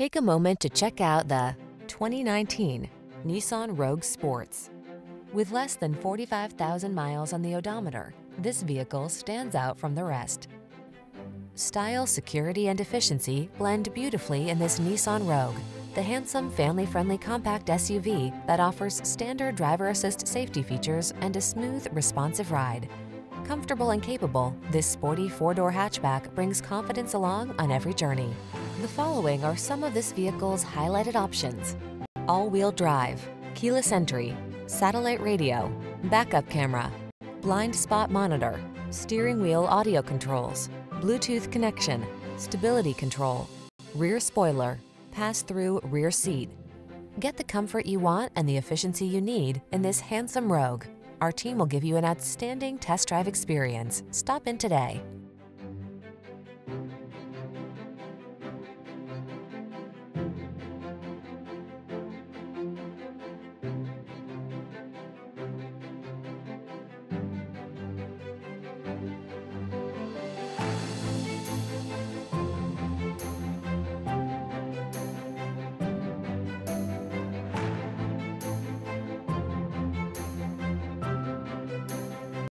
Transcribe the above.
Take a moment to check out the 2019 Nissan Rogue Sports. With less than 45,000 miles on the odometer, this vehicle stands out from the rest. Style, security, and efficiency blend beautifully in this Nissan Rogue, the handsome, family-friendly compact SUV that offers standard driver assist safety features and a smooth, responsive ride. Comfortable and capable, this sporty four-door hatchback brings confidence along on every journey. The following are some of this vehicle's highlighted options. All-wheel drive, keyless entry, satellite radio, backup camera, blind spot monitor, steering wheel audio controls, Bluetooth connection, stability control, rear spoiler, pass-through rear seat. Get the comfort you want and the efficiency you need in this handsome Rogue. Our team will give you an outstanding test drive experience. Stop in today.